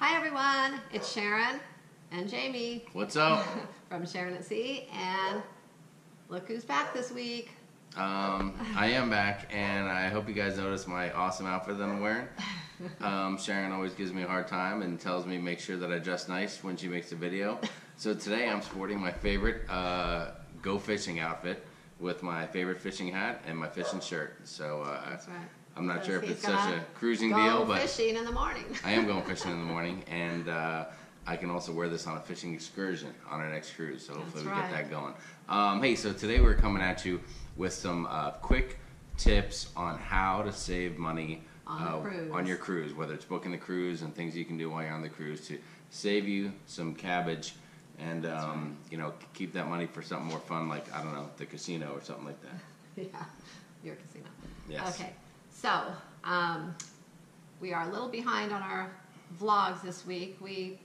Hi everyone, it's Sharon and Jamie What's up? from Sharon at Sea, and look who's back this week. Um, I am back, and I hope you guys notice my awesome outfit that I'm wearing. Um, Sharon always gives me a hard time and tells me make sure that I dress nice when she makes a video. So today I'm sporting my favorite uh, go fishing outfit with my favorite fishing hat and my fishing shirt. So uh, That's right. I'm not sure if it's such a cruising deal, but fishing in the morning. I am going fishing in the morning, and uh, I can also wear this on a fishing excursion on our next cruise. So hopefully That's we right. get that going. Um, hey, so today we're coming at you with some uh, quick tips on how to save money On uh, on your cruise, whether it's booking the cruise and things you can do while you're on the cruise to save you some cabbage. And um, you know, keep that money for something more fun, like I don't know, the casino or something like that. yeah, your casino. Yes. Okay, so um, we are a little behind on our vlogs this week. We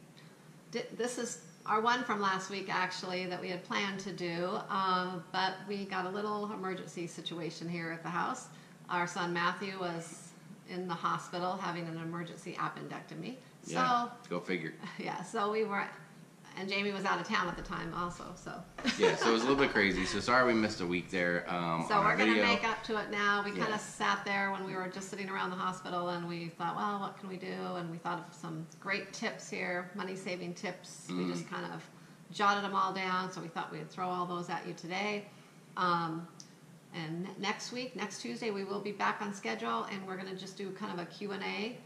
did, this is our one from last week actually that we had planned to do, uh, but we got a little emergency situation here at the house. Our son Matthew was in the hospital having an emergency appendectomy. So Yeah. Go figure. yeah, so we were, and Jamie was out of town at the time also. So Yeah. So it was a little bit crazy. So sorry we missed a week there. Um, So we're going to make up to it now. We kind of sat there when we were just sitting around the hospital and we thought, well, what can we do? And we thought of some great tips here, money saving tips. We Mm-hmm. just kind of jotted them all down. So we thought we'd throw all those at you today. Um, and next week, next Tuesday, we will be back on schedule and we're going to just do kind of a Q&A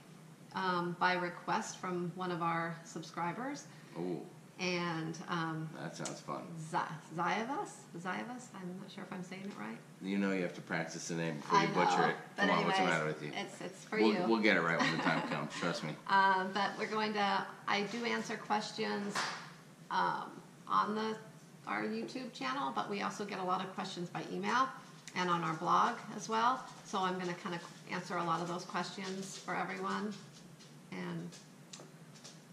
um, by request from one of our subscribers. Ooh, And um, that sounds fun. Z- Zayavas, Zayavas, I'm not sure if I'm saying it right. You know you have to practice the name before I you butcher know, it. but Come on, what's the matter with you? It's it's for we'll, you. we'll get it right when the time comes. Trust me. Um, but we're going to. I do answer questions um, on the our YouTube channel, but we also get a lot of questions by email and on our blog as well. So I'm going to kind of answer a lot of those questions for everyone and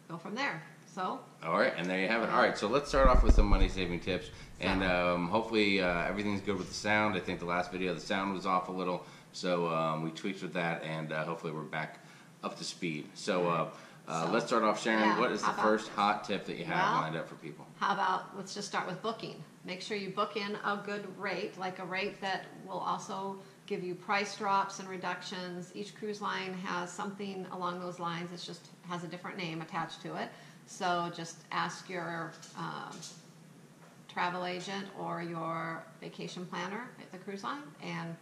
go from there. So All right, and there you have it. All right, so let's start off with some money saving tips, and um, hopefully uh, everything's good with the sound. I think the last video the sound was off a little, so um, we tweaked with that, and uh, hopefully we're back up to speed. So. Uh, uh, So, let's start off, Sharon. yeah, what is the first hot tip that you have Well, lined up for people? How about, let's just start with booking. Make sure you book in a good rate, like a rate that will also give you price drops and reductions. Each cruise line has something along those lines, It just, has a different name attached to it. So just ask your um, travel agent or your vacation planner at the cruise line and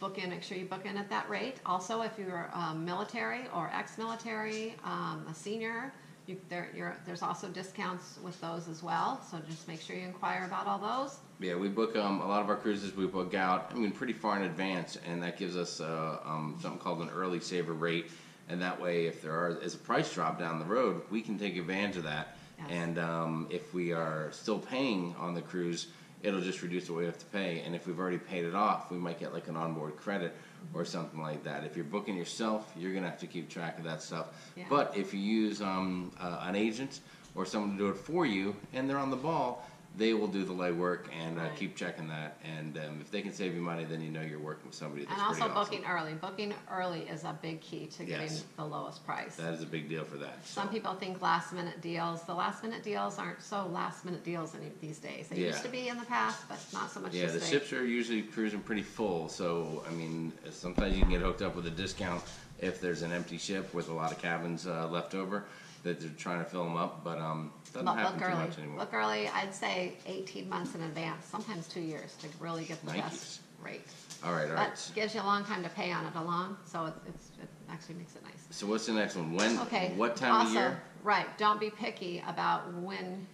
book in, make sure you book in at that rate. Also, if you're military or ex-military, um, a senior, you, there, there's also discounts with those as well. So just make sure you inquire about all those. Yeah, we book um, a lot of our cruises. We book out, I mean, pretty far in advance, and that gives us uh, um, something called an early saver rate. And that way, if there are, is a price drop down the road, we can take advantage of that. Yes. And um, if we are still paying on the cruise, it'll just reduce what we have to pay. And if we've already paid it off, we might get like an onboard credit or something like that. If you're booking yourself, you're gonna have to keep track of that stuff. Yeah. But if you use um, uh, an agent or someone to do it for you, and they're on the ball, they will do the legwork and uh, Right. keep checking that. And um, if they can save you money, then you know you're working with somebody that's And also awesome. booking early. Booking early is a big key to getting Yes. the lowest price. That is a big deal for that. Some so. people think last minute deals. The last minute deals aren't so last minute deals any, these days. They used to be in the past, but not so much Yeah, the days. ships are usually cruising pretty full, so I mean, sometimes you can get hooked up with a discount if there's an empty ship with a lot of cabins uh, left over that they're trying to fill them up, but um, doesn't Look, happen look too early. much anymore. Look early. I'd say 18 months in advance, sometimes two years to really get the Nikes. best rate. all right, all right. gives you a long time to pay on it along, so it, it's, it actually makes it nice. So what's the next one? When? Okay. What time also, of year? Right. Don't be picky about when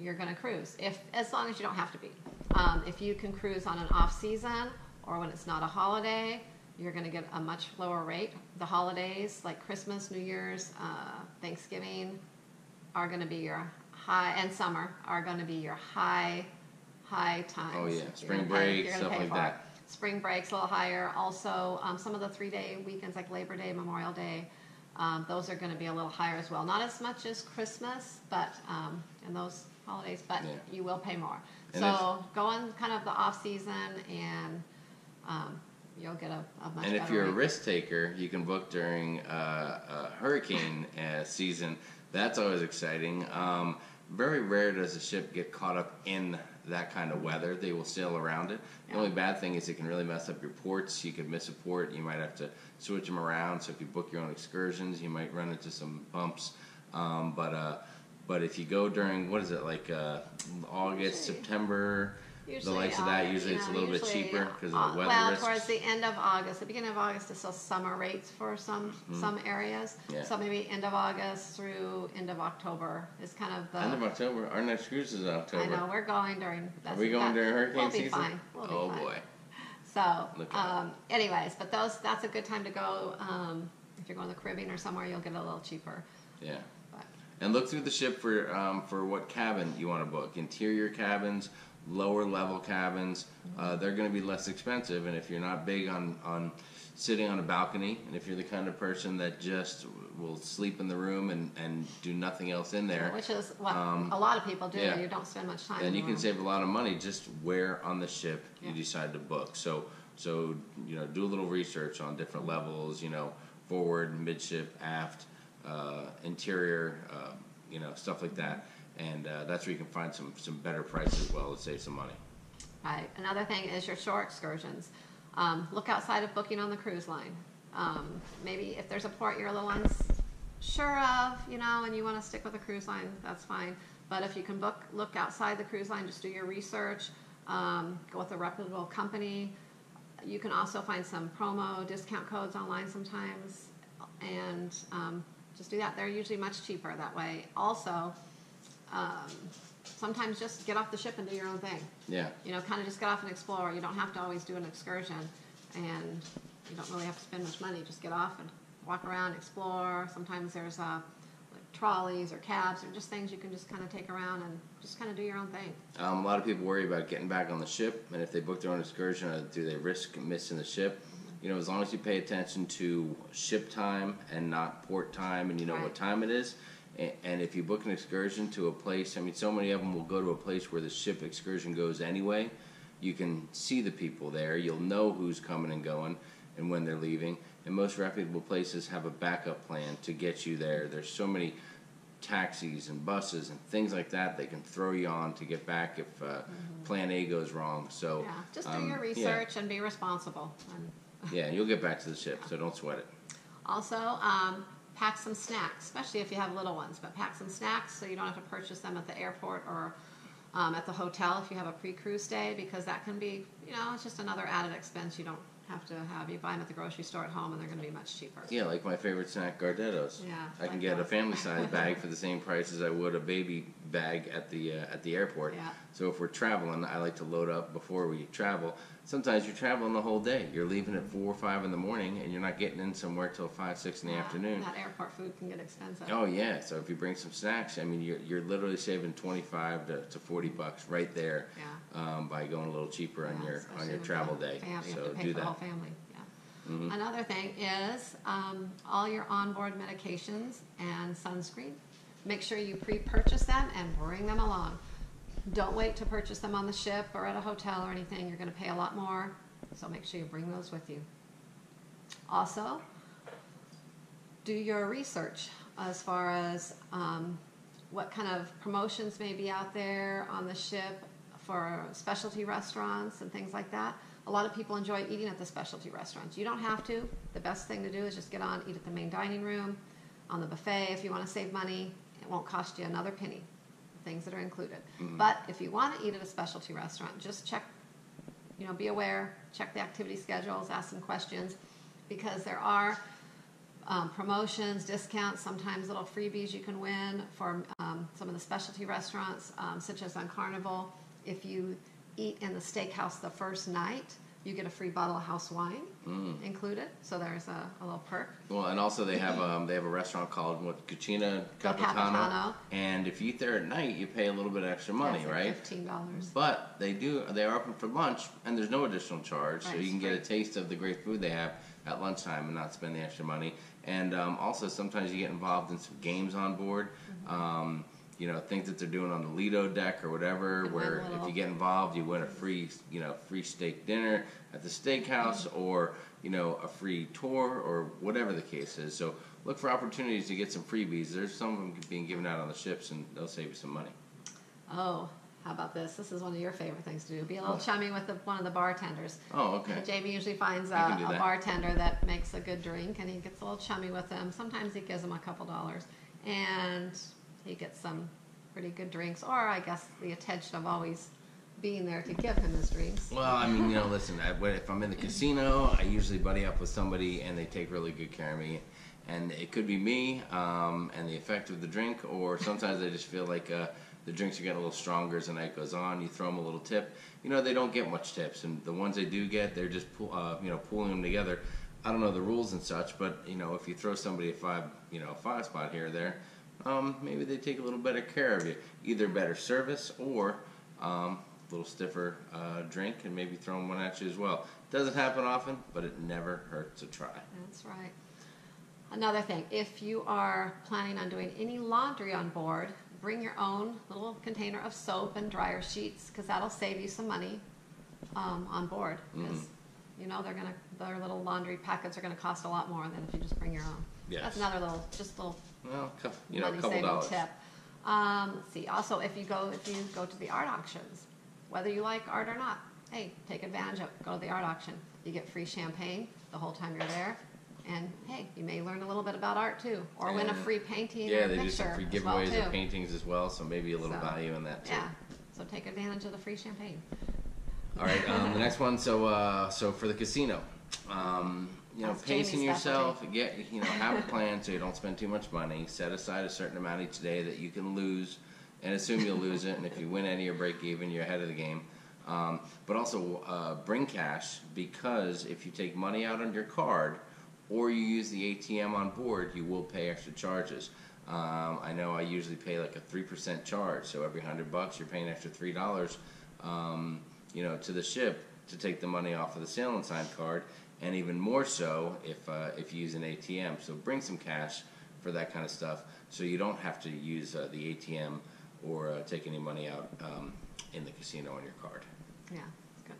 you're going to cruise. If as long as you don't have to be. Um, if you can cruise on an off season or when it's not a holiday, you're going to get a much lower rate. The holidays like Christmas, New Year's, uh, Thanksgiving are going to be your high and summer are going to be your high high times. Oh, yeah. Spring break, you're stuff like that. it. Spring break's a little higher. Also, um, some of the three-day weekends like Labor Day, Memorial Day, um, those are going to be a little higher as well. Not as much as Christmas, but um, and those holidays, but Yeah. you will pay more. And so go on kind of the off season and um, you'll get a, a much And if you're a risk taker, you can book during uh, uh, hurricane uh, season. That's always exciting. Um, very rare does a ship get caught up in that kind of weather. They will sail around it. The Yeah. only bad thing is it can really mess up your ports. You could miss a port. You might have to switch them around. So if you book your own excursions, you might run into some bumps. Um, but uh, but if you go during what is it like uh, August, September, the likes of uh, that, usually you it's a know, little bit usually, cheaper because uh, of the weather Well, risks. towards the end of August, the beginning of August is still summer rates for some, some areas. Mm-hmm. Yeah. So maybe end of August through end of October is kind of the. End of October. Our next cruise is in October. I know, we're going during. Are we going during hurricane we'll be season? fine. We'll be oh fine. boy. So, Look out. um, anyways, but those, that's a good time to go, um, if you're going to the Caribbean or somewhere, you'll get it a little cheaper. Yeah. But, And look through the ship for um, for what cabin you want to book. Interior cabins, lower level cabins. Uh, they're going to be less expensive. And if you're not big on on sitting on a balcony, and if you're the kind of person that just will sleep in the room and, and do nothing else in there, Which is what Um, a lot of people do, yeah. you don't spend much time then you can room. save a lot of money just where on the ship you decide to book. So so you know do a little research on different levels. You know forward, midship, aft, uh, interior, uh, you know stuff like that, and uh, that's where you can find some some better prices as well to save some money. Right. Another thing is your shore excursions. Um, look outside of booking on the cruise line. Um, maybe if there's a port you're a little unsure of, you know, and you want to stick with the cruise line, that's fine. But if you can book, look outside the cruise line, just do your research. Um, go with a reputable company. You can also find some promo discount codes online sometimes, and um, just do that. They're usually much cheaper that way. Also, um, sometimes just get off the ship and do your own thing Yeah. you know, kind of just get off and explore. You don't have to always do an excursion, and you don't really have to spend much money. Just get off and walk around, explore. Sometimes there's uh, like trolleys or cabs or just things you can just kind of take around and just kind of do your own thing. Um, a lot of people worry about getting back on the ship, and if they book their own excursion, uh, do they risk missing the ship? You know, as long as you pay attention to ship time and not port time, and you know what time it is, and, if you book an excursion to a place, I mean, so many of them will go to a place where the ship excursion goes anyway. You can see the people there. You'll know who's coming and going, and when they're leaving. And most reputable places have a backup plan to get you there. There's so many taxis and buses and things like that they can throw you on to get back if uh, plan A goes wrong. So Yeah, just do um, your yeah. research and be responsible. And Yeah, you'll get back to the ship, so don't sweat it. also, um, pack some snacks, especially if you have little ones. But pack some snacks so you don't have to purchase them at the airport or um, at the hotel if you have a pre-cruise day because that can be, you know, it's just another added expense you don't have to have. You buy them at the grocery store at home, and they're going to be much cheaper. Yeah, like my favorite snack, Gardettos. Yeah, I can like get a family size bag for the same price as I would a baby bag at the uh, at the airport. Yeah. So if we're traveling, I like to load up before we travel. Sometimes you're traveling the whole day. You're leaving at four or five in the morning, and you're not getting in somewhere till five, six in the Yeah, afternoon. That airport food can get expensive. Oh yeah, so if you bring some snacks, I mean, you're, you're literally saving twenty five to, to forty bucks right there Yeah. um, by going a little cheaper on Yeah, your on your travel day. fam- you so have to pay do for the whole that. family. Yeah. Mhm. Another thing is um, all your onboard medications and sunscreen. Make sure you pre-purchase them and bring them along. Don't wait to purchase them on the ship or at a hotel or anything. You're going to pay a lot more, so make sure you bring those with you. Also, do your research as far as um, what kind of promotions may be out there on the ship for specialty restaurants and things like that. A lot of people enjoy eating at the specialty restaurants. You don't have to. The best thing to do is just get on, eat at the main dining room, on the buffet. If you want to save money, it won't cost you another penny. Things that are included. But if you want to eat at a specialty restaurant, just check you know, be aware, check the activity schedules, ask some questions, because there are um, promotions, discounts, sometimes little freebies you can win for um, some of the specialty restaurants, um, such as on Carnival. If you eat in the steakhouse the first night, you get a free bottle of house wine included. So there's a, a little perk. Well, and also they have um, they have a restaurant called what Cucina Capitano, and if you eat there at night, you pay a little bit extra money, like right? Fifteen dollars. But they do they are open for lunch, and there's no additional charge, so you can get a taste of the great food they have at lunchtime and not spend the extra money. And um, also sometimes you get involved in some games on board. Mm-hmm. Um, you know, things that they're doing on the Lido deck or whatever, where if you get involved, you win a free, you know, free steak dinner at the steakhouse or, you know, a free tour or whatever the case is. So look for opportunities to get some freebies. There's some of them being given out on the ships and they'll save you some money. Oh, how about this? This is one of your favorite things to do. Be a little Oh. chummy with the, one of the bartenders. Oh, okay. Jamie usually finds a, I can do a that. bartender that makes a good drink, and he gets a little chummy with them. Sometimes he gives them a couple dollars, and he gets some pretty good drinks, or I guess the attention of always being there to give him his drinks. Well, I mean, you know, listen, I, if I'm in the casino, I usually buddy up with somebody and they take really good care of me. And it could be me um, and the effect of the drink, or sometimes I just feel like uh, the drinks are getting a little stronger as the night goes on. You throw them a little tip. You know, they don't get much tips, and the ones they do get, they're just pool, uh, you know pooling them together. I don't know the rules and such, but you know, if you throw somebody a five, you know, five spot here or there, um, maybe they take a little better care of you. Either better service or um, a little stiffer uh, drink, and maybe throw one at you as well. Doesn't happen often, but it never hurts to try. That's right. Another thing, if you are planning on doing any laundry on board, bring your own little container of soap and dryer sheets because that'll save you some money um, on board. Because you know they're gonna their little laundry packets are gonna cost a lot more than if you just bring your own. Yes. That's another little just a little Well, cou- you know, a money couple saving dollars. tip. Um, let's see. Also, if you go if you go to the art auctions, whether you like art or not, hey, take advantage of it. Go to the art auction. You get free champagne the whole time you're there, and hey, you may learn a little bit about art too, or win a And- free painting Yeah, or they do picture some free as well giveaways too. of paintings as well, so maybe a little So, value in that too. Yeah. So take advantage of the free champagne. All right, um, the next one. So, uh, so for the casino, um, you know, That's pacing Jamie's yourself. Get you know, have a plan so you don't spend too much money. Set aside a certain amount each day that you can lose, and assume you'll lose it. And if you win any or break even, you're ahead of the game. Um, but also uh, bring cash because if you take money out on your card or you use the ATM on board, you will pay extra charges. Um, I know I usually pay like a three percent charge, so every hundred bucks you're paying extra three dollars, um, you know, to the ship to take the money off of the sail and sign card, and even more so if uh, if you use an ATM. So bring some cash for that kind of stuff, so you don't have to use uh, the ATM or uh, take any money out um, in the casino on your card. Yeah, that's good.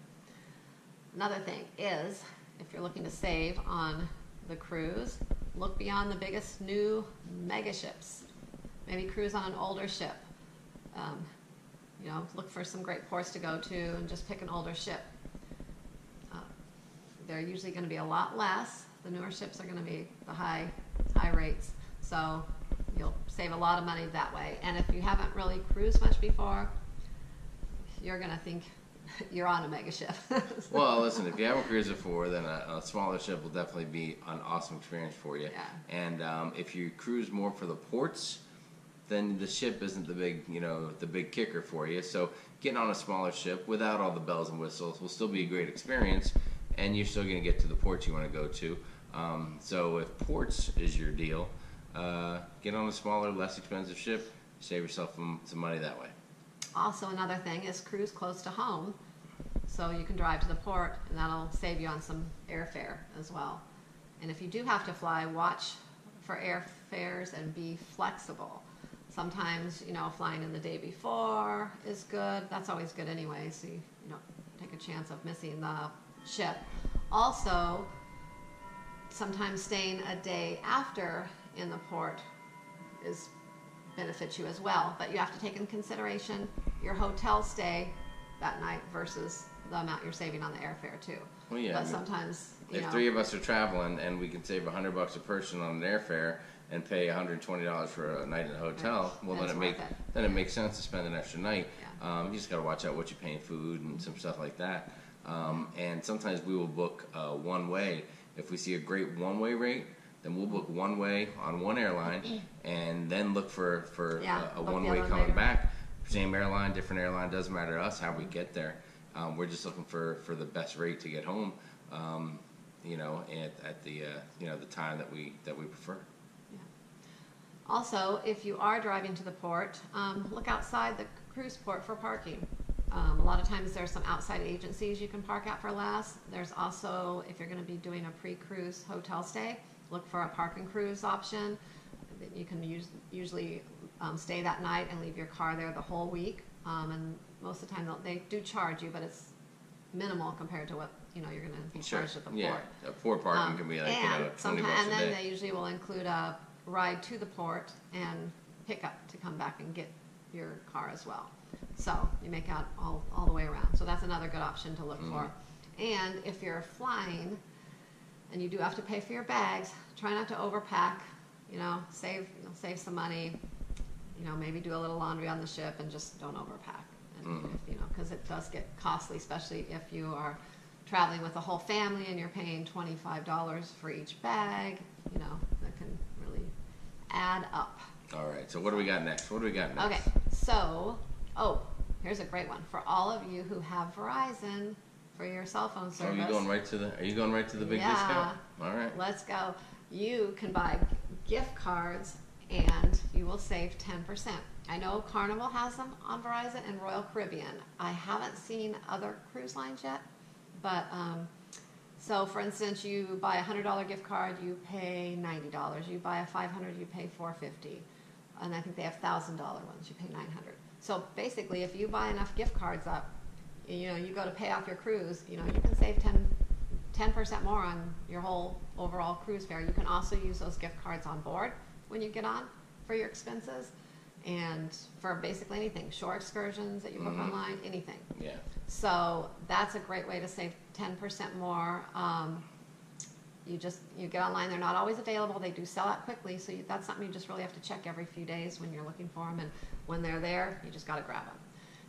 Another thing is, if you're looking to save on the cruise, look beyond the biggest new mega ships. Maybe cruise on an older ship. Um, you know, look for some great ports to go to and just pick an older ship. They're usually going to be a lot less. The newer ships are going to be the high high rates, so you'll save a lot of money that way. And if you haven't really cruised much before, you're going to think you're on a mega ship. Well, listen, if you haven't cruised before, then a, a smaller ship will definitely be an awesome experience for you. Yeah. And um, if you cruise more for the ports, then the ship isn't the big, you know, the big kicker for you. So getting on a smaller ship without all the bells and whistles will still be a great experience, and you're still going to get to the ports you want to go to. Um, so if ports is your deal, uh, get on a smaller, less expensive ship. Save yourself some, money that way. Also, another thing is cruise close to home, so you can drive to the port, and that'll save you on some airfare as well. And if you do have to fly, watch for airfares and be flexible. Sometimes, you know, flying in the day before is good. That's always good anyway, so you, you don't take a chance of missing the ship. Also, sometimes staying a day after in the port is benefits you as well. But you have to take in consideration your hotel stay that night versus the amount you're saving on the airfare too. Well, yeah, I But mean, sometimes you If know, three of us are traveling and we can save a hundred bucks a person on an airfare and pay hundred twenty dollars for a night in a hotel, well then it make it. then it makes sense to spend an extra night. Yeah. Um, you just gotta watch out what you pay in food and some stuff like that. Um, and sometimes we will book uh, one way. If we see a great one way rate, then we'll book one way on one airline and then look for for Yeah, a, a one way coming later. back. Same airline, different airline, doesn't matter to us how we get there. Um, we're just looking for, for the best rate to get home. Um, you know, at, at the uh, you know the time that we that we prefer. Also, if you are driving to the port, um, look outside the cruise port for parking. Um, a lot of times there's some outside agencies you can park at for less. There's also, if you're going to be doing a pre-cruise hotel stay, look for a park and cruise option. You can use, usually um, stay that night and leave your car there the whole week. Um, and most of the time they'll, they do charge you, but it's minimal compared to what you know you're going to be Sure. charged at the yeah. port. A port parking Um, can be like you and know twenty sometime- bucks and then they usually will include a ride to the port and pickup to come back and get your car as well. So you make out all, all the way around. So that's another good option to look for. Mm-hmm. And if you're flying and you do have to pay for your bags, try not to overpack. You know, save you know, save some money. You know, maybe do a little laundry on the ship and just don't overpack. And Mhm. if, you know, because it does get costly, especially if you are traveling with a whole family and you're paying twenty-five dollars for each bag. You know, that can really add up. All right. So what do we got next? What do we got next? Okay, so, oh, here's a great one for all of you who have Verizon for your cell phone Oh, service. you going right to the? Are you going right to the big Yeah. discount? All right. Let's go. You can buy gift cards and you will save 10%. I know Carnival has them on Verizon and Royal Caribbean. I haven't seen other cruise lines yet, but um, so for instance, you buy a $100 gift card, you pay $90. You buy a 500, you pay 450. And I think they have $1,000 ones, you pay 900. So basically, if you buy enough gift cards up, you know, you go to pay off your cruise, you know, you can save 10 percent more on your whole overall cruise fare. You can also use those gift cards on board when you get on for your expenses, and for basically anything, shore excursions that you book Mhm. online, anything. Yeah. So that's a great way to save ten percent more. Um, you just you get online; they're not always available. They do sell out quickly, so you, that's something you just really have to check every few days when you're looking for them. And when they're there, you just got to grab them.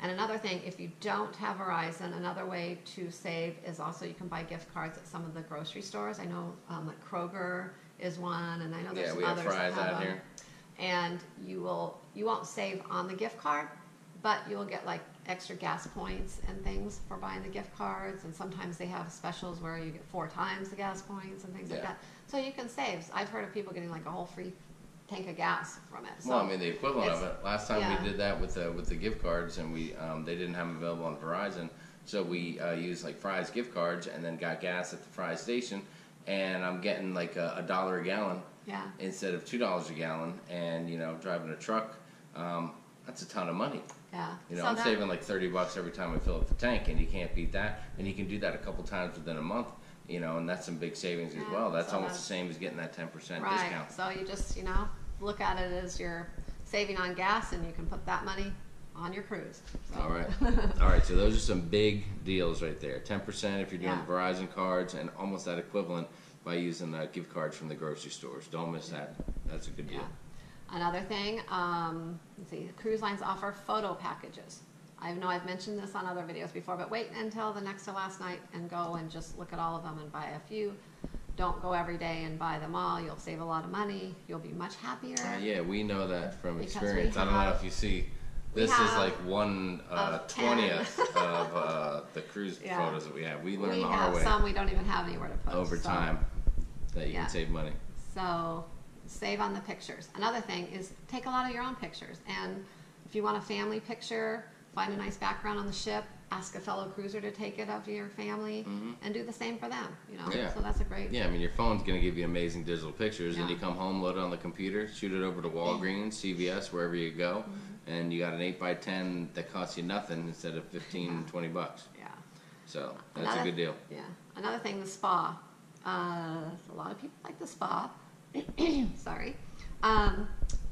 And another thing, if you don't have Verizon, another way to save is also you can buy gift cards at some of the grocery stores. I know um, like Kroger is one, and I know there's Yeah, we have others Fry's that have out them. here. And you will you won't save on the gift card, but you will get like extra gas points and things for buying the gift cards. And sometimes they have specials where you get four times the gas points and things like Yeah. that. So you can save. I've heard of people getting like a whole free tank of gas from it. So well, I mean the equivalent of it's- it. Last time yeah. we did that with the with the gift cards, and we um, they didn't have them available on Verizon, so we uh, used like Fry's gift cards, and then got gas at the Fry station, and I'm getting like a, a dollar a gallon yeah. instead of two dollars a gallon, and you know driving a truck, um, that's a ton of money. Yeah. You know, So I'm that- saving like thirty bucks every time I fill up the tank, and you can't beat that. And you can do that a couple times within a month. You know, and that's some big savings as Yeah, well. That's so almost that's- the same as getting that ten percent Right. discount. So you just, you know, look at it as you're saving on gas and you can put that money on your cruise. So- All right. All right. So those are some big deals right there. Ten percent if you're doing Yeah. the Verizon cards, and almost that equivalent by using uh, gift cards from the grocery stores. Don't miss that. That's a good deal. Another thing, um, let's see, cruise lines offer photo packages. I know I've mentioned this on other videos before, but wait until the next to last night and go and just look at all of them and buy a few. Don't go every day and buy them all. You'll save a lot of money. You'll be much happier. Uh, yeah, we know that from experience. I don't know if you see. This is like one uh, of twentieth of uh, the cruise Yeah. photos that we have. We learned we the hard way some we don't even have anywhere to put. over so- time that you Yeah. can save money. So save on the pictures. Another thing is take a lot of your own pictures. And if you want a family picture, find a nice background on the ship. Ask a fellow cruiser to take it of your family, and do the same for them. You know, Mm-hmm. Yeah. so that's a great. Yeah, I mean your phone's gonna give you amazing digital pictures, and you come home, load it on the computer, shoot it over to Walgreens, CVS, wherever you go, Mm-hmm. and you got an eight x ten that costs you nothing instead of 15, 20 bucks. Yeah. So that's Another- a good deal. Yeah. Another thing, the spa. Uh, a lot of people like the spa. Sorry. Um,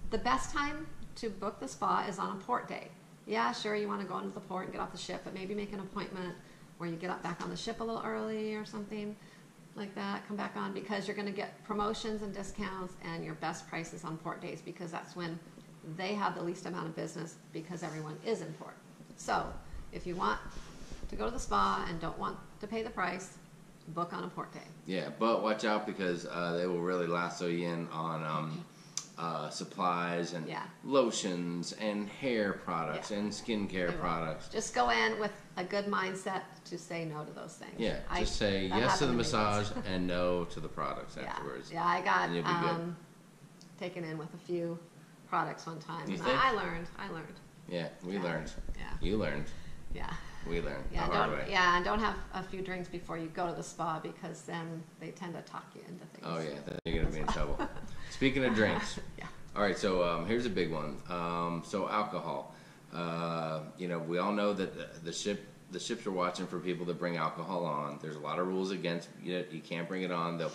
the best time to book the spa is on a port day. Yeah, sure, you want to go into the port and get off the ship, but maybe make an appointment where you get up back on the ship a little early or something like that. Come back on because you're going to get promotions and discounts and your best prices on port days because that's when they have the least amount of business because everyone is in port. So if you want to go to the spa and don't want to pay the price, book on a port day. Yeah, but watch out because uh, they will really lasso you in on um, uh, supplies and Yeah. lotions and hair products Yeah. and skincare They will. products. Just go in with a good mindset to say no to those things. Yeah, I- just say yes to the happened me once. massage and no to the products Yeah, afterwards. yeah, I got And you'll be good. um, taken in with a few products one time. You and think? I, I learned. I learned. Yeah, we learned. Yeah, You learned. yeah, We learned yeah. the hard Don't way. yeah, and don't have a few drinks before you go to the spa because then they tend to talk you into things. Oh yeah, then you're gonna be in trouble. Speaking of drinks, yeah. All right, so um, here's a big one. Um, so alcohol. Uh, you know, we all know that the, the ship the ships are watching for people that bring alcohol on. There's a lot of rules against you. Know, you can't bring it on. They'll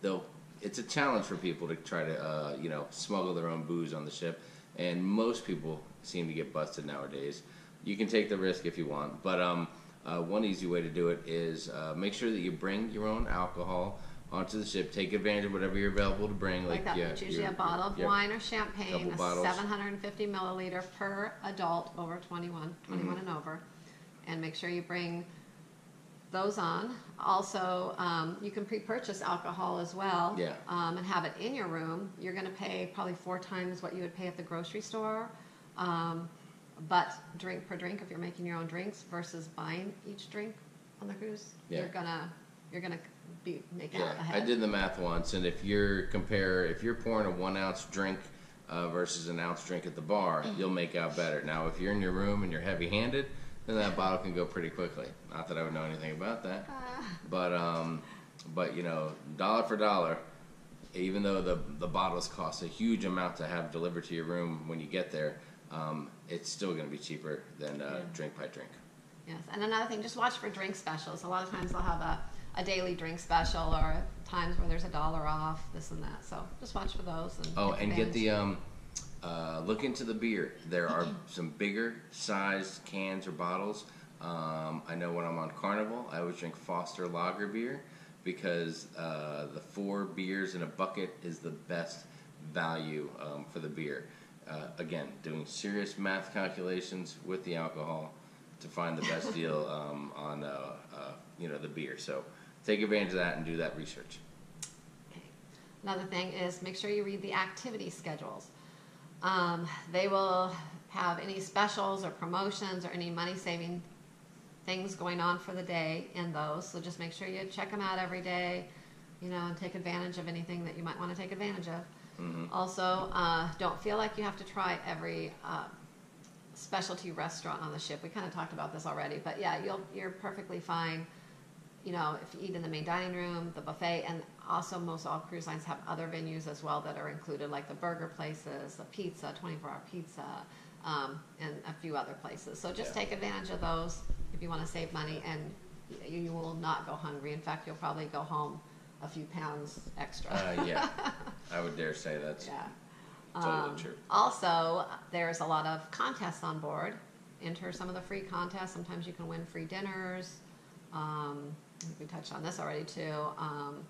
they'll. It's a challenge for people to try to uh, you know smuggle their own booze on the ship, and most people seem to get busted nowadays. You can take the risk if you want, but um, uh, one easy way to do it is uh, make sure that you bring your own alcohol onto the ship. Take advantage of whatever you're available to bring. Like that, yeah, it's usually your- a bottle of yeah. wine or champagne, a bottles. seven hundred and fifty milliliter per adult over 21, 21 Mm-hmm. and over. And make sure you bring those on. Also, um, you can pre-purchase alcohol as well. Yeah. Um, and have it in your room. You're gonna pay probably four times what you would pay at the grocery store. Um, but drink per drink, if you're making your own drinks versus buying each drink on the cruise, Yeah. you're gonna, you're gonna be, making out Yeah, ahead. I did the math once, and if you're compare if you're pouring a one ounce drink uh, versus an ounce drink at the bar, Mm-hmm. you'll make out better. Now, if you're in your room and you're heavy handed, then that bottle can go pretty quickly. Not that I would know anything about that, Ah. but um, but you know, dollar for dollar. Even though the the bottles cost a huge amount to have delivered to your room when you get there, um, it's still going to be cheaper than uh, drink by drink. Yes, and another thing, just watch for drink specials. A lot of times they'll have a, a daily drink special or times where there's a dollar off, this and that. So just watch for those. And Oh, and get the um, uh, look into the beer. There are some bigger sized cans or bottles. Um, I know when I'm on Carnival, I always drink Foster Lager beer because uh, the four beers in a bucket is the best value um, for the beer. Uh, again, doing serious math calculations with the alcohol to find the best deal um, on uh, uh, you know the beer. So take advantage of that and do that research. Okay. Another thing is make sure you read the activity schedules. Um, they will have any specials or promotions or any money saving things going on for the day in those. So just make sure you check them out every day, you know, and take advantage of anything that you might want to take advantage of. Also, uh, don't feel like you have to try every uh, specialty restaurant on the ship. We kind of talked about this already, but yeah, you'll, you're perfectly fine. You know, if you eat in the main dining room, the buffet, and also most all cruise lines have other venues as well that are included, like the burger places, the pizza, 24-hour pizza, um, and a few other places. So just Yeah. take advantage of those if you want to save money, and you, you will not go hungry. In fact, you'll probably go home a few pounds extra. Uh, yeah, I would dare say that's Yeah. totally Um, true. Also, there's a lot of contests on board. Enter some of the free contests. Sometimes you can win free dinners. Um, we touched on this already too. Um,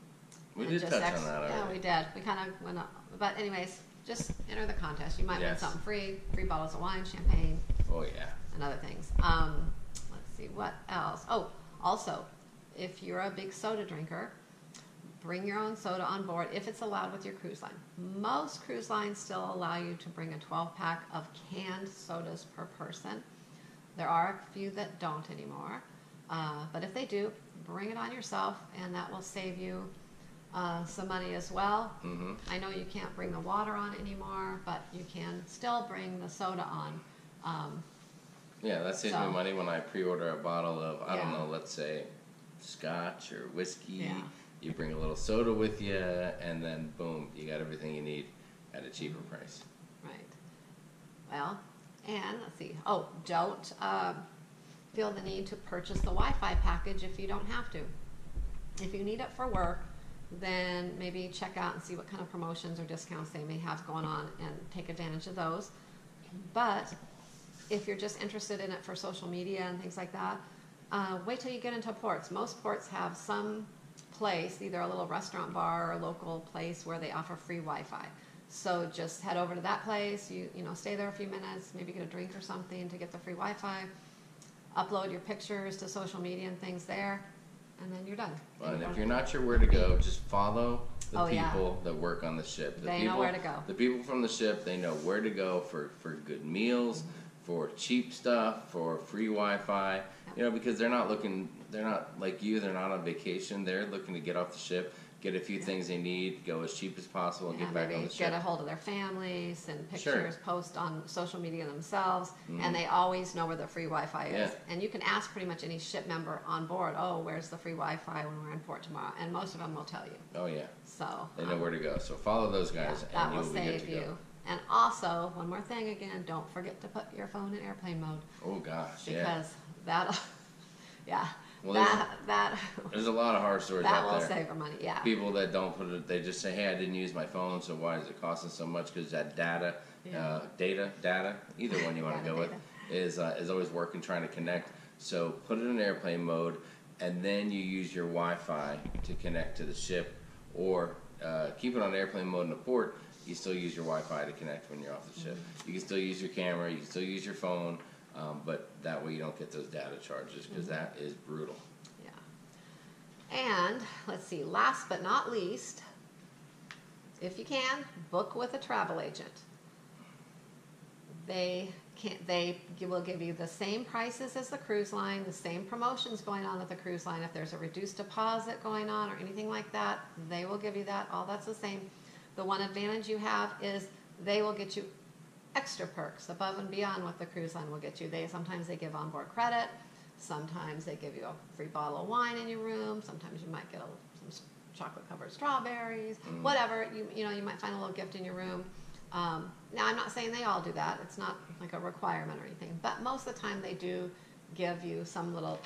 We did just touch ex- on that already. Yeah, we did. We kind of went up. But anyways, just enter the contest. You might win something free, free bottles of wine, champagne, Oh yeah. and other things. Um, let's see, what else? Oh, also, if you're a big soda drinker, bring your own soda on board if it's allowed with your cruise line. Most cruise lines still allow you to bring a 12 pack of canned sodas per person. There are a few that don't anymore. Uh, but if they do, bring it on yourself, and that will save you uh, some money as well. hmm I know you can't bring the water on anymore, but you can still bring the soda on. Um, Yeah, that saves So- me money when I pre-order a bottle of I don't know, let's say, scotch or whiskey. Yeah. You bring a little soda with you, and then boom, you got everything you need at a cheaper price. Right. Well, and let's see. Oh, don't um, feel the need to purchase the Wi-Fi package if you don't have to. If you need it for work, then maybe check out and see what kind of promotions or discounts they may have going on and take advantage of those. But if you're just interested in it for social media and things like that, uh, wait till you get into ports. Most ports have some place, either a little restaurant bar or a local place where they offer free Wi-Fi. So just head over to that place. You you know stay there a few minutes, maybe get a drink or something to get the free Wi-Fi. Upload your pictures to social media and things there, and then you're done. Then And if you're not sure where to go, just follow the Oh, yeah. people that work on the ship. The They know people, where to go. The people from the ship, they know where to go for, for good meals, Mm-hmm. for cheap stuff, for free Wi-Fi. You know, because they're not looking, they're not like you. They're not on vacation. They're looking to get off the ship, get a few things they need, go as cheap as possible, and Yeah, get back on the ship. get a hold of their families and Sure. pictures, post on social media themselves, Mhm. and they always know where the free Wi-Fi is. Yeah. And you can ask pretty much any ship member on board, "Oh, where's the free Wi-Fi when we're in port tomorrow?" And most of them will tell you. Oh yeah, So they know um, where to go. So follow those yeah, guys, that and will save go. you. And also, one more thing again, don't forget to put your phone in airplane mode Oh gosh, yeah. because that'll, yeah, Well, that, that, There's a lot of horror stories that out will there. save her money, yeah. People that don't put it, they just say, "Hey, I didn't use my phone, so why is it costing so much?" Because that data, Yeah. uh, data, data, either one you want to Data, go with, is uh, is always working trying to connect. So put it in airplane mode, and then you use your Wi-Fi to connect to the ship, or uh, keep it on airplane mode in the port. You still use your Wi-Fi to connect when you're off the ship. Mm-hmm. You can still use your camera. You can still use your phone, um, but that way you don't get those data charges because Mm-hmm. is brutal. Yeah. And let's see, last but not least, if you can, book with a travel agent. They can they will give you the same prices as the cruise line, the same promotions going on at the cruise line. If there's a reduced deposit going on or anything like that, they will give you that. All that's the same. The one advantage you have is they will get you extra perks above and beyond what the cruise line will get you. They sometimes they give onboard credit, sometimes they give you a free bottle of wine in your room. Sometimes you might get a, some chocolate covered strawberries, Mm. whatever. You you know you might find a little gift in your room. Um, now I'm not saying they all do that. It's not like a requirement or anything, but most of the time they do give you some little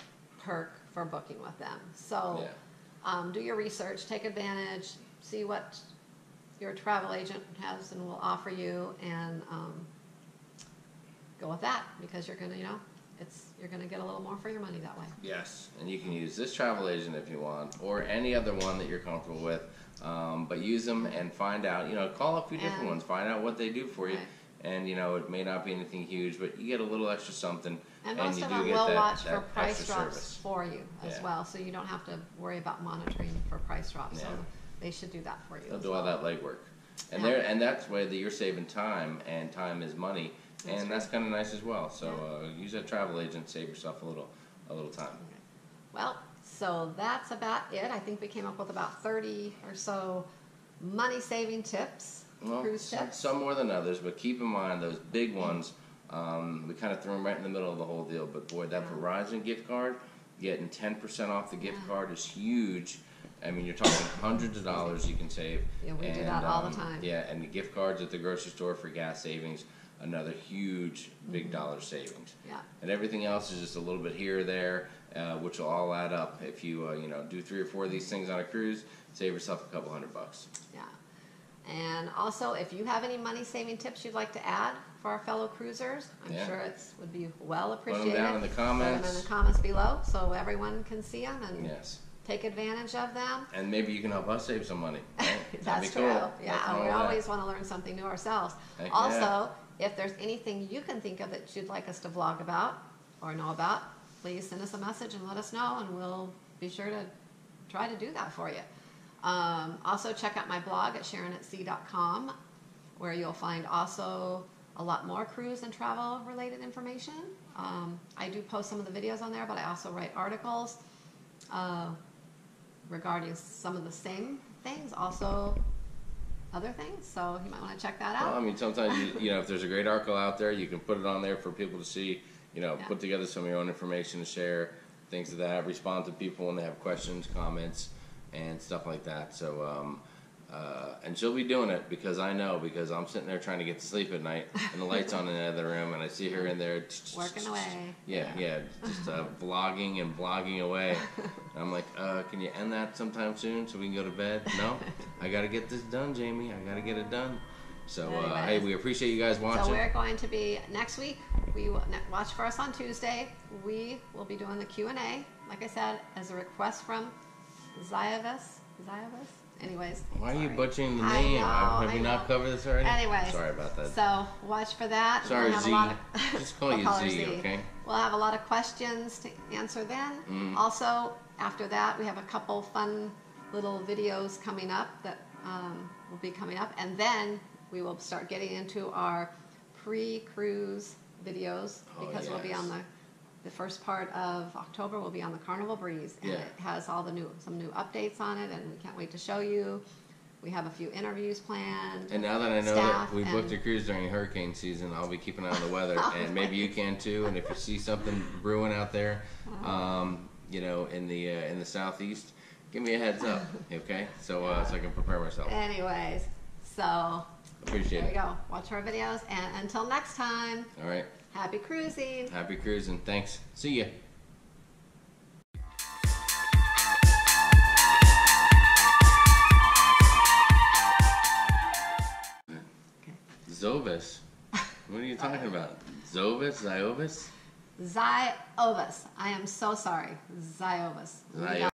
perk for booking with them. So Yeah. um, do your research, take advantage, see what your travel agent has and will offer you, and um, go with that because you're gonna, you know, it's you're gonna get a little more for your money that way. Yes, and you can use this travel agent if you want, or any other one that you're comfortable with. Um, but use them and find out. You know, call a few different And- ones, find out what they do for you. Right. And you know, it may not be anything huge, but you get a little extra something, And and most you of do them get will that, watch that for price extra drops service. for you as Yeah. well, so you don't have to worry about monitoring for price drops. So Yeah. They should do that for you. They'll do all well. that legwork, and Yeah. there, and that's way that you're saving time, and time is money, That's and that's kind of nice as well. So uh, use a travel agent, save yourself a little, a little time. Well, so that's about it. I think we came up with about 30 or so money saving tips, Well, cruise some, tips. some more than others, but keep in mind those big ones. Um, we kind of threw them right in the middle of the whole deal. But boy, that Yeah. Verizon gift card, getting ten percent off the gift Yeah. card is huge. I mean, you're talking hundreds of dollars you can save. Yeah, we do And, that all the um, time. Yeah, and the gift cards at the grocery store for gas savings, another huge big Mm-hmm. dollar savings. Yeah. And everything else is just a little bit here or there, uh, which will all add up. If you uh, you know do three or four of these things on a cruise, save yourself a couple hundred bucks. Yeah. And also, if you have any money saving tips you'd like to add for our fellow cruisers, I'm Yeah. sure it would be well appreciated. Put them down in the comments. Put them in the comments below so everyone can see them and Yes. Take advantage of them. And maybe you can help us save some money. right? That's true. cool. Yeah, wrong we always want to learn something new ourselves. Heck yeah. also, if there's anything you can think of that you'd like us to vlog about or know about, please send us a message and let us know, and we'll be sure to try to do that for you. Um, also, check out my blog at sharonatsea.com, where you'll find also a lot more cruise and travel related information. Um, I do post some of the videos on there, but I also write articles uh, regarding some of the same things, also other things. So you might want to check that Well, I mean, sometimes you, you know, if there's a great article out there, you can put it on there for people to see. You know, Yeah. put together some of your own information to share, things of that. Respond to people when they have questions, comments, and stuff like that. So, um, uh, and she'll be doing it because I know because I'm sitting there trying to get to sleep at night, and the lights on in the other room, and I see her in there Working away. Yeah, yeah, just uh, vlogging and blogging away. And I'm like, uh, can you end that sometime soon so we can go to bed? No, I got to get this done, Jamie. I got to get it done. So, uh, hey, we appreciate you guys watching. So we're going to be next week. We will ne- watch for us on Tuesday. We will be doing the Q and A, like I said, as a request from Zayavas. Zayavas. Anyways. Why are you sorry. butchering the name? know, have I you not covered this already? Anyways. Sorry about that. So watch for that. Sorry, Z. of- Just call We'll you her Z, okay? We'll have a lot of questions to answer then. Mm. Also, after that, we have a couple fun little videos coming up that um, will be coming up, and then we will start getting into our pre-cruise videos Oh, because we'll be on the the first part of October. We'll be on the Carnival Breeze, and Yeah. it has all the new some new updates on it, and we can't wait to show you. We have a few interviews planned. And now that I know staff that we booked and- a cruise during hurricane season, I'll be keeping an eye on the weather, and maybe you can too. And if you see something brewing out there, um, you know, in the uh, in the southeast, give me a heads up, okay? So uh, so I can prepare myself. Anyways, so Appreciate There you it. go. Watch our videos, and until next time, All right. Happy cruising. Happy cruising. Thanks. See ya. Okay. Zovis. What are you talking about? Zovis? Ziovis? Ziovis. I am so sorry. Ziovis. We Zio- got